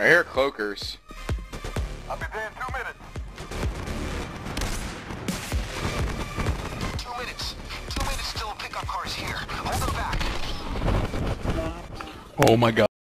I hear cloakers. I'll be there in two minutes. Two minutes. Two minutes till a pickup car's here. Hold them back. Oh my god.